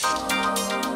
Música